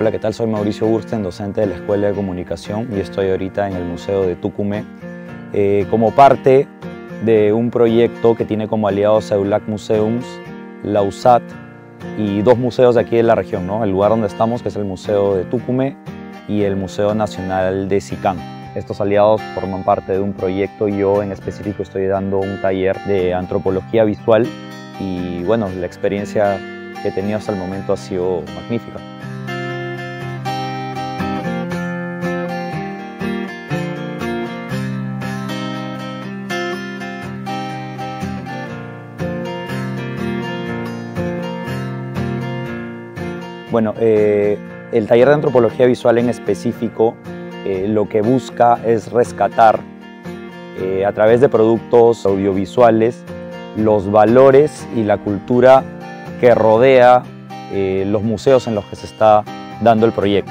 Hola, ¿qué tal? Soy Mauricio Bursten, docente de la Escuela de Comunicación y estoy ahorita en el Museo de Tucumé eh, como parte de un proyecto que tiene como aliados EULAC Museums, la USAT y dos museos de aquí de la región, ¿no? el lugar donde estamos que es el Museo de Tucumé y el Museo Nacional de Sicán. Estos aliados forman parte de un proyecto yo en específico estoy dando un taller de antropología visual y bueno, la experiencia que he tenido hasta el momento ha sido magnífica. Bueno, eh, el taller de antropología visual en específico eh, lo que busca es rescatar eh, a través de productos audiovisuales los valores y la cultura que rodea los museos en los que se está dando el proyecto.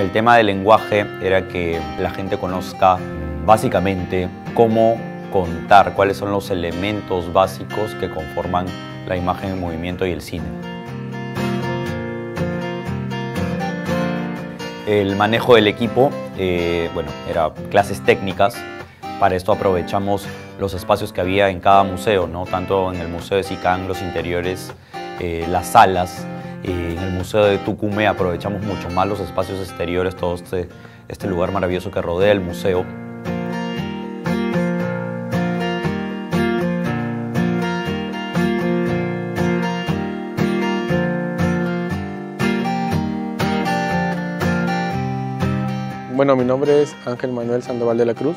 El tema del lenguaje era que la gente conozca básicamente cómo contar cuáles son los elementos básicos que conforman la imagen en movimiento y el cine. El manejo del equipo, eh, bueno, era clases técnicas. Para esto aprovechamos los espacios que había en cada museo, ¿no? tanto en el Museo de Sicán, los interiores, eh, las salas. Eh, en el Museo de Tucumé aprovechamos mucho más los espacios exteriores, todo este, este lugar maravilloso que rodea el museo. Bueno, mi nombre es Ángel Manuel Sandoval de la Cruz.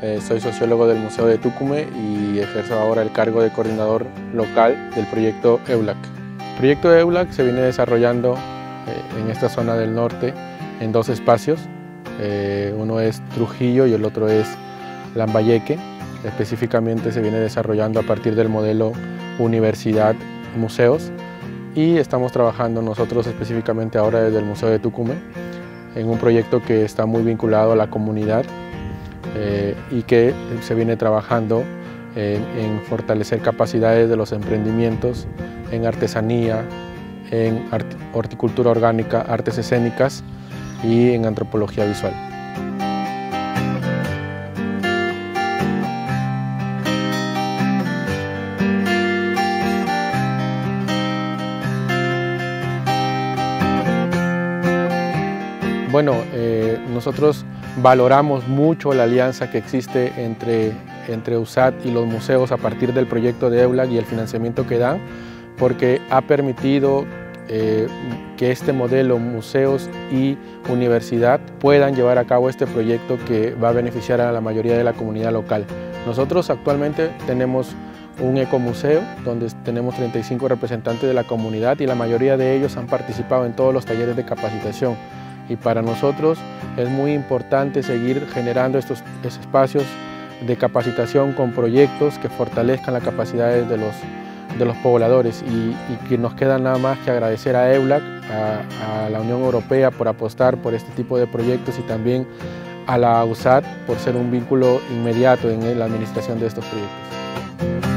Eh, soy sociólogo del Museo de Tucumé y ejerzo ahora el cargo de coordinador local del proyecto EULAC. El proyecto EULAC se viene desarrollando eh, en esta zona del norte en dos espacios. Eh, uno es Trujillo y el otro es Lambayeque. Específicamente se viene desarrollando a partir del modelo Universidad-Museos y estamos trabajando nosotros específicamente ahora desde el Museo de Tucumé en un proyecto que está muy vinculado a la comunidad eh, y que se viene trabajando en fortalecer capacidades de los emprendimientos en artesanía, en horticultura orgánica, artes escénicas y en antropología visual. Bueno, eh, nosotros valoramos mucho la alianza que existe entre, entre USAT y los museos a partir del proyecto de EULAC y el financiamiento que dan, porque ha permitido eh, que este modelo museos y universidad puedan llevar a cabo este proyecto que va a beneficiar a la mayoría de la comunidad local. Nosotros actualmente tenemos un ecomuseo donde tenemos 35 representantes de la comunidad y la mayoría de ellos han participado en todos los talleres de capacitación y para nosotros es muy importante seguir generando estos espacios de capacitación con proyectos que fortalezcan las capacidades de los, pobladores y, que nos queda nada más que agradecer a EULAC, a, a, la Unión Europea por apostar por este tipo de proyectos y también a la USAT por ser un vínculo inmediato en la administración de estos proyectos.